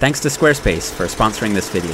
Thanks to Squarespace for sponsoring this video.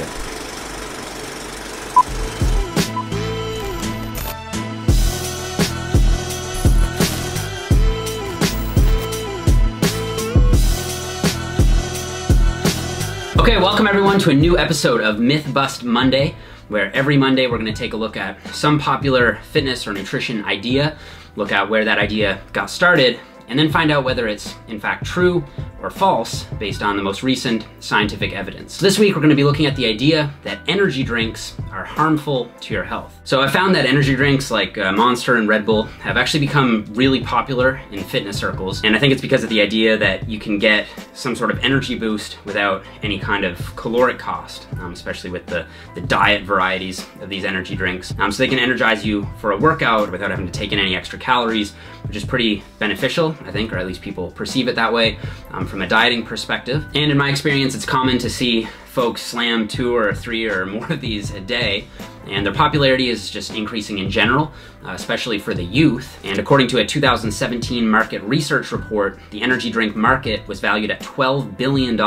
Okay, welcome everyone to a new episode of Myth Bust Monday, where every Monday we're going to take a look at some popular fitness or nutrition idea, look at where that idea got started, and then find out whether it's in fact true or false based on the most recent scientific evidence. This week we're going to be looking at the idea that energy drinks are harmful to your health. So I found that energy drinks like uh, Monster and Red Bull have actually become really popular in fitness circles and I think it's because of the idea that you can get some sort of energy boost without any kind of caloric cost, um, especially with the, the diet varieties of these energy drinks. Um, so they can energize you for a workout without having to take in any extra calories, which is pretty beneficial, I think, or at least people perceive it that way. Um, from a dieting perspective. And in my experience, it's common to see folks slam two or three or more of these a day and their popularity is just increasing in general, uh, especially for the youth. And according to a 2017 market research report, the energy drink market was valued at $12 billion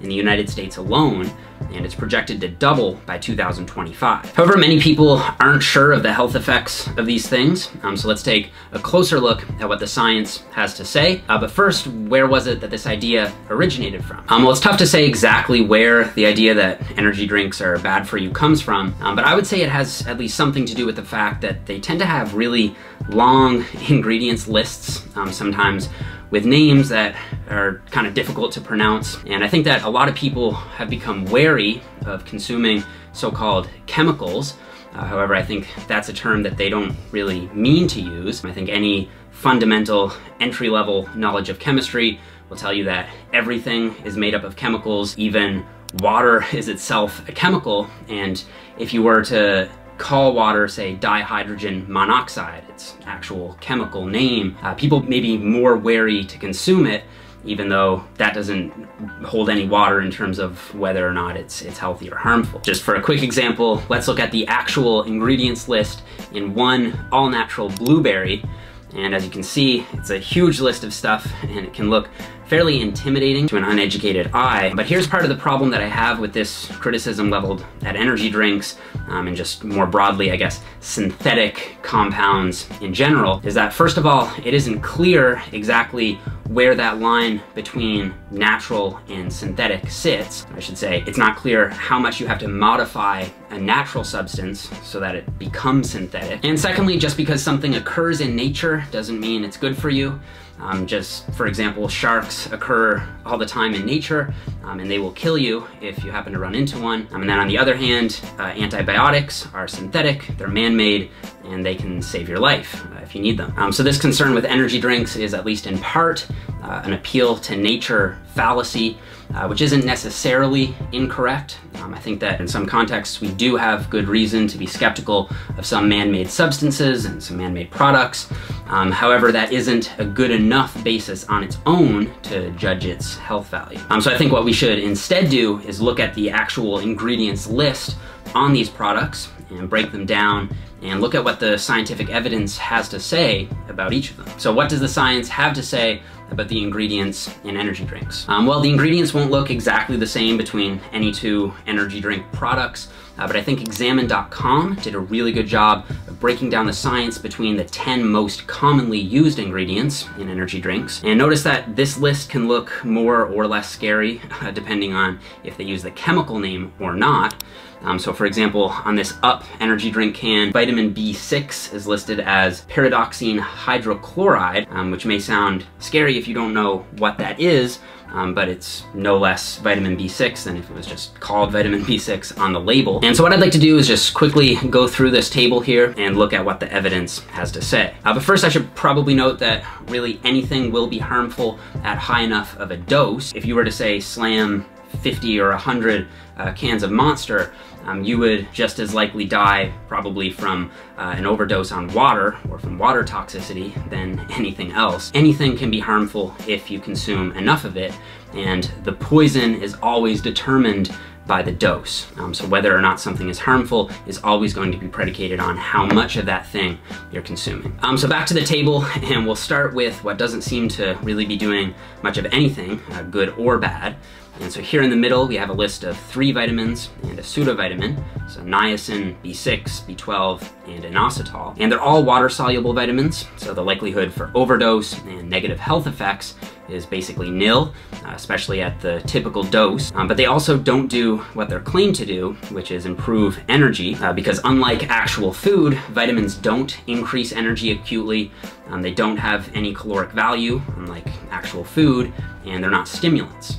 in the United States alone, and it's projected to double by 2025. However, many people aren't sure of the health effects of these things, um, so let's take a closer look at what the science has to say. Uh, but first, where was it that this idea originated from? Um, well, it's tough to say exactly where the idea that energy drinks are bad for you comes from, um, but I would say it has at least something to do with the fact that they tend to have really long ingredients lists, um, sometimes with names that are kind of difficult to pronounce. And I think that a lot of people have become wary of consuming so-called chemicals. Uh, however, I think that's a term that they don't really mean to use. I think any fundamental entry-level knowledge of chemistry will tell you that everything is made up of chemicals, even water is itself a chemical, and if you were to call water, say, dihydrogen monoxide, its actual chemical name, uh, people may be more wary to consume it, even though that doesn't hold any water in terms of whether or not it's, it's healthy or harmful. Just for a quick example, let's look at the actual ingredients list in one all-natural blueberry. And as you can see, it's a huge list of stuff and it can look fairly intimidating to an uneducated eye. But here's part of the problem that I have with this criticism leveled at energy drinks um, and just more broadly, I guess, synthetic compounds in general, is that first of all, it isn't clear exactly where that line between natural and synthetic sits. I should say, it's not clear how much you have to modify a natural substance so that it becomes synthetic. And secondly, just because something occurs in nature doesn't mean it's good for you. Um, just, for example, sharks occur all the time in nature, um, and they will kill you if you happen to run into one. Um, and then on the other hand, uh, antibiotics are synthetic, they're man-made, and they can save your life uh, if you need them. Um, so this concern with energy drinks is at least in part uh, an appeal to nature fallacy, uh, which isn't necessarily incorrect. Um, I think that in some contexts we do have good reason to be skeptical of some man-made substances and some man-made products. Um, however, that isn't a good enough basis on its own to judge its health value. Um, so I think what we should instead do is look at the actual ingredients list on these products and break them down and look at what the scientific evidence has to say about each of them. So what does the science have to say about the ingredients in energy drinks? Um, well, the ingredients won't look exactly the same between any two energy drink products, uh, but I think Examine.com did a really good job of breaking down the science between the 10 most commonly used ingredients in energy drinks. And notice that this list can look more or less scary, uh, depending on if they use the chemical name or not. Um, so for example, on this UP energy drink can, vitamin B6 is listed as pyridoxine hydrochloride, um, which may sound scary if you don't know what that is, um, but it's no less vitamin B6 than if it was just called vitamin B6 on the label. And so what I'd like to do is just quickly go through this table here and look at what the evidence has to say. Uh, but first I should probably note that really anything will be harmful at high enough of a dose. If you were to say slam 50 or 100 uh, cans of Monster, um, you would just as likely die probably from uh, an overdose on water or from water toxicity than anything else. Anything can be harmful if you consume enough of it, and the poison is always determined by the dose. Um, so whether or not something is harmful is always going to be predicated on how much of that thing you're consuming. Um, so back to the table, and we'll start with what doesn't seem to really be doing much of anything, uh, good or bad. And so here in the middle, we have a list of three vitamins and a pseudovitamin. So niacin, B6, B12, and inositol. And they're all water-soluble vitamins, so the likelihood for overdose and negative health effects is basically nil, uh, especially at the typical dose. Um, but they also don't do what they're claimed to do, which is improve energy, uh, because unlike actual food, vitamins don't increase energy acutely. Um, they don't have any caloric value, unlike actual food, and they're not stimulants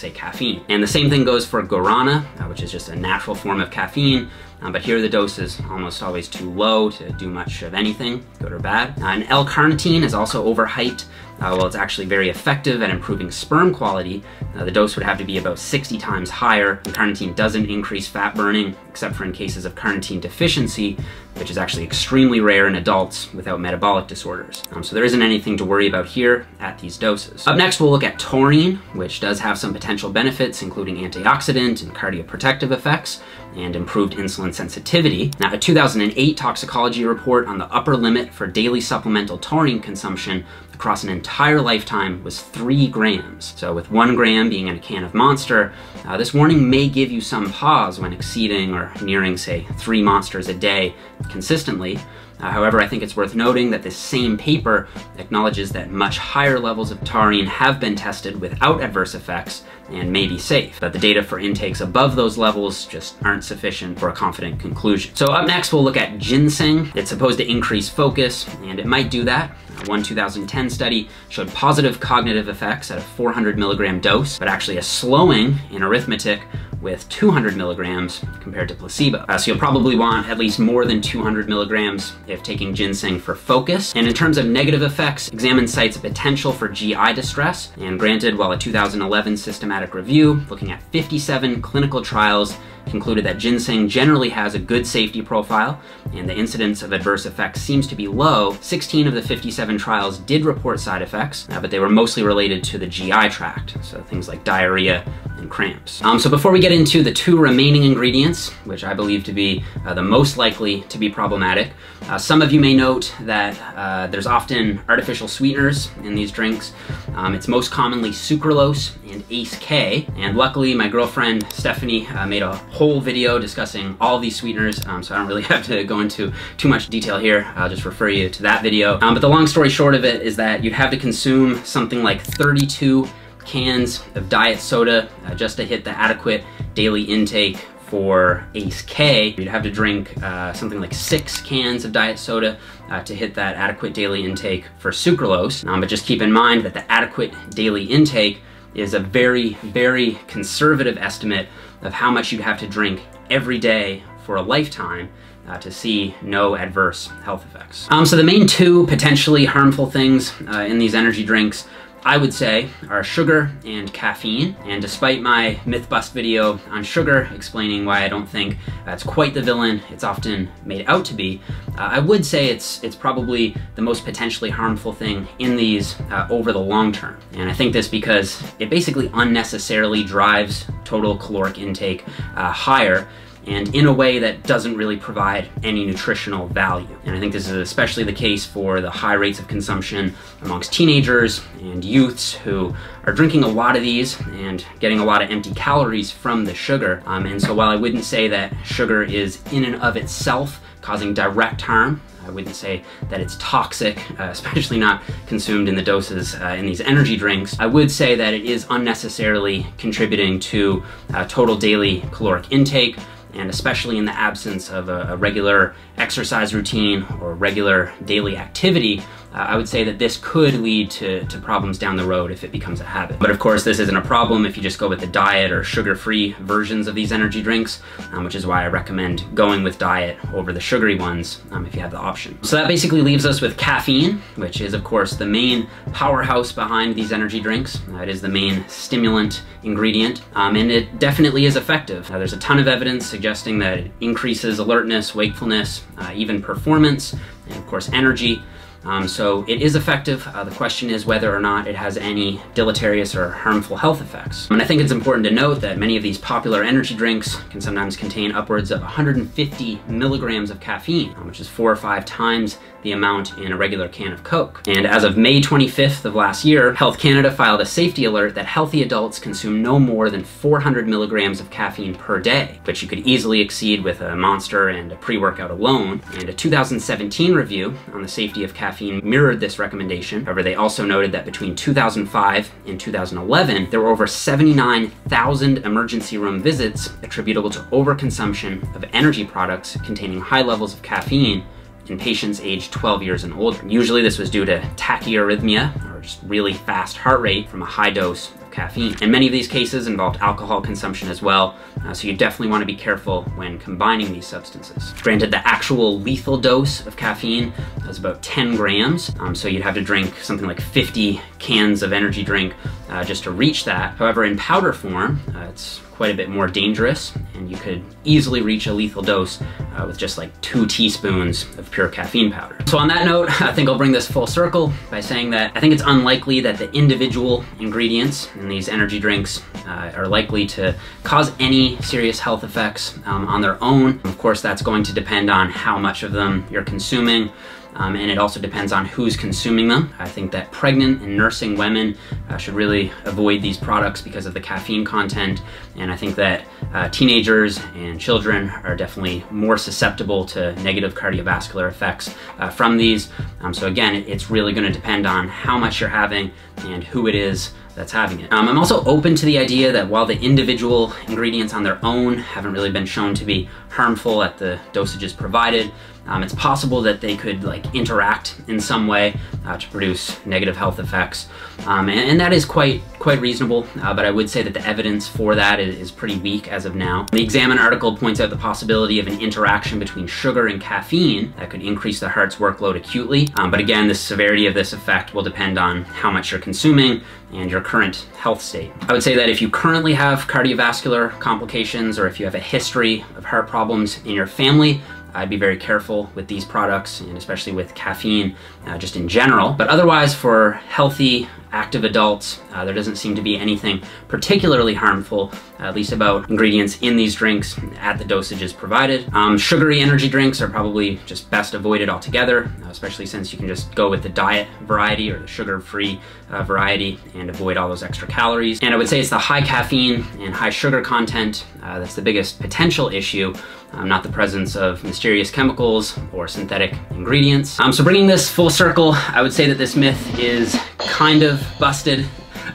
say caffeine. And the same thing goes for guarana, uh, which is just a natural form of caffeine, um, but here the dose is almost always too low to do much of anything, good or bad. Uh, and L-carnitine is also overhyped. Uh, while it's actually very effective at improving sperm quality, uh, the dose would have to be about 60 times higher. And carnitine doesn't increase fat burning, except for in cases of carnitine deficiency, which is actually extremely rare in adults without metabolic disorders. Um, so there isn't anything to worry about here at these doses. Up next, we'll look at taurine, which does have some potential benefits, including antioxidant and cardioprotective effects, and improved insulin sensitivity. Now, a 2008 toxicology report on the upper limit for daily supplemental taurine consumption across an entire lifetime was three grams. So with one gram being in a can of Monster, uh, this warning may give you some pause when exceeding or nearing, say, three Monsters a day consistently. Uh, however, I think it's worth noting that this same paper acknowledges that much higher levels of taurine have been tested without adverse effects and may be safe, but the data for intakes above those levels just aren't sufficient for a confident conclusion. So up next, we'll look at ginseng. It's supposed to increase focus, and it might do that. One 2010 study showed positive cognitive effects at a 400 milligram dose, but actually a slowing in arithmetic with 200 milligrams compared to placebo. Uh, so you'll probably want at least more than 200 milligrams if taking ginseng for focus. And in terms of negative effects, Examine cites a potential for GI distress. And granted, while a 2011 systematic review looking at 57 clinical trials concluded that ginseng generally has a good safety profile and the incidence of adverse effects seems to be low, 16 of the 57 trials did report side effects, uh, but they were mostly related to the GI tract, so things like diarrhea and cramps. Um, so before we get into the two remaining ingredients, which I believe to be uh, the most likely to be problematic, uh, some of you may note that uh, there's often artificial sweeteners in these drinks. Um, it's most commonly sucralose and ACE K, and luckily my girlfriend Stephanie uh, made a whole video discussing all these sweeteners, um, so I don't really have to go into too much detail here. I'll just refer you to that video. Um, but the long story short of it is that you'd have to consume something like 32 cans of diet soda uh, just to hit the adequate daily intake for ACE K. You'd have to drink uh, something like six cans of diet soda uh, to hit that adequate daily intake for sucralose. Um, but just keep in mind that the adequate daily intake is a very, very conservative estimate of how much you'd have to drink every day for a lifetime uh, to see no adverse health effects. Um, so the main two potentially harmful things uh, in these energy drinks I would say are sugar and caffeine. And despite my myth bust video on sugar explaining why I don't think that's quite the villain it's often made out to be, uh, I would say it's it's probably the most potentially harmful thing in these uh, over the long term. And I think this because it basically unnecessarily drives total caloric intake uh, higher and in a way that doesn't really provide any nutritional value. And I think this is especially the case for the high rates of consumption amongst teenagers and youths who are drinking a lot of these and getting a lot of empty calories from the sugar. Um, and so while I wouldn't say that sugar is in and of itself causing direct harm, I wouldn't say that it's toxic, uh, especially not consumed in the doses uh, in these energy drinks. I would say that it is unnecessarily contributing to uh, total daily caloric intake, and especially in the absence of a, a regular exercise routine or regular daily activity, uh, I would say that this could lead to, to problems down the road if it becomes a habit. But of course, this isn't a problem if you just go with the diet or sugar-free versions of these energy drinks, um, which is why I recommend going with diet over the sugary ones um, if you have the option. So that basically leaves us with caffeine, which is of course the main powerhouse behind these energy drinks. Uh, it is the main stimulant ingredient, um, and it definitely is effective. There's a ton of evidence suggesting that it increases alertness, wakefulness, uh, even performance, and of course energy. Um, so it is effective. Uh, the question is whether or not it has any deleterious or harmful health effects. And I think it's important to note that many of these popular energy drinks can sometimes contain upwards of 150 milligrams of caffeine, which is four or five times the amount in a regular can of Coke. And as of May 25th of last year, Health Canada filed a safety alert that healthy adults consume no more than 400 milligrams of caffeine per day, which you could easily exceed with a Monster and a pre-workout alone. And a 2017 review on the safety of caffeine mirrored this recommendation. However, they also noted that between 2005 and 2011, there were over 79,000 emergency room visits attributable to overconsumption of energy products containing high levels of caffeine in patients aged 12 years and older. Usually this was due to tachyarrhythmia, or just really fast heart rate from a high dose caffeine. And many of these cases involved alcohol consumption as well, uh, so you definitely want to be careful when combining these substances. Granted, the actual lethal dose of caffeine is about 10 grams, um, so you'd have to drink something like 50 cans of energy drink uh, just to reach that. However, in powder form, uh, it's quite a bit more dangerous, and you could easily reach a lethal dose uh, with just like two teaspoons of pure caffeine powder. So on that note, I think I'll bring this full circle by saying that I think it's unlikely that the individual ingredients in these energy drinks uh, are likely to cause any serious health effects um, on their own. Of course, that's going to depend on how much of them you're consuming, um, and it also depends on who's consuming them. I think that pregnant and nursing women uh, should really avoid these products because of the caffeine content, and I think that uh, teenagers and children are definitely more susceptible to negative cardiovascular effects uh, from these. Um, so again, it's really going to depend on how much you're having and who it is that's having it. Um, I'm also open to the idea that while the individual ingredients on their own haven't really been shown to be harmful at the dosages provided, um, it's possible that they could like interact in some way uh, to produce negative health effects, um, and, and, that is quite quite reasonable. Uh, but I would say that the evidence for that is, is, pretty weak as of now. The Examine article points out the possibility of an interaction between sugar and caffeine that could increase the heart's workload acutely. Um, but again, the severity of this effect will depend on how much you're consuming and your current health state. I would say that if you currently have cardiovascular complications or if you have a history of heart problems in your family, I'd be very careful with these products and especially with caffeine uh, just in general. But otherwise for healthy active adults. Uh, there doesn't seem to be anything particularly harmful, at least about ingredients in these drinks at the dosages provided. Um, sugary energy drinks are probably just best avoided altogether, uh, especially since you can just go with the diet variety or the sugar-free uh, variety and avoid all those extra calories. And I would say it's the high caffeine and high sugar content uh, that's the biggest potential issue um, not the presence of mysterious chemicals or synthetic ingredients. Um, so bringing this full circle, I would say that this myth is kind of busted.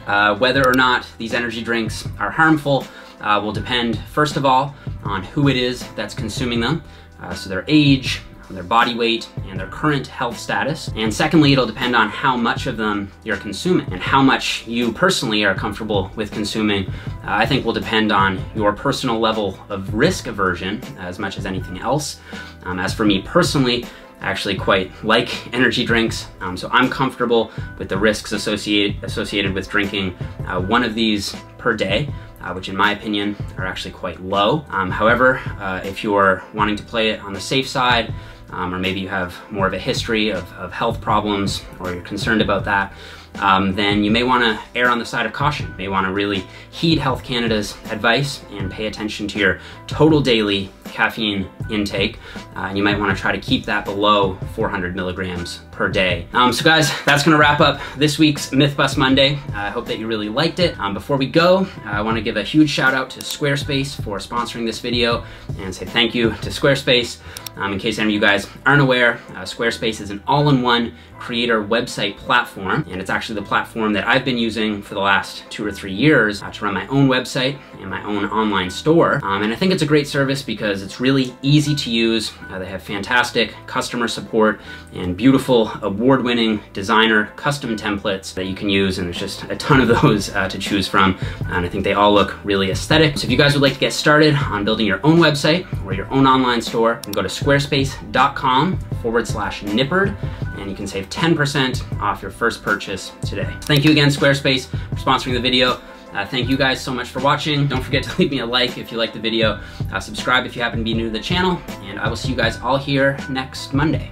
Uh, whether or not these energy drinks are harmful uh, will depend, first of all, on who it is that's consuming them. Uh, so their age, their body weight, and their current health status. And secondly, it'll depend on how much of them you're consuming and how much you personally are comfortable with consuming. Uh, I think will depend on your personal level of risk aversion as much as anything else. Um, as for me personally, actually quite like energy drinks, um, so I'm comfortable with the risks associated, associated with drinking uh, one of these per day. Uh, which in my opinion are actually quite low. Um, however, uh, if you're wanting to play it on the safe side, um, or maybe you have more of a history of, of health problems or you're concerned about that, um, then you may want to err on the side of caution. You may want to really heed Health Canada's advice and pay attention to your total daily caffeine intake. Uh, you might want to try to keep that below 400 milligrams per day. Um, so guys, that's gonna wrap up this week's Myth Bust Monday. I hope that you really liked it. Um, before we go, I wanna give a huge shout out to Squarespace for sponsoring this video and say thank you to Squarespace. Um, in case any of you guys aren't aware, uh, Squarespace is an all-in-one creator website platform, and it's actually the platform that I've been using for the last two or three years uh, to run my own website and my own online store. Um, and I think it's a great service because it's really easy to use. Uh, they have fantastic customer support and beautiful award-winning designer custom templates that you can use, and there's just a ton of those uh, to choose from, and I think they all look really aesthetic. So if you guys would like to get started on building your own website or your own online store, go to squarespace.com forward slash nippard, and you can save 10% off your first purchase today. Thank you again, Squarespace, for sponsoring the video. Uh, thank you guys so much for watching. Don't forget to leave me a like if you like the video. Uh, subscribe if you happen to be new to the channel, and I will see you guys all here next Monday.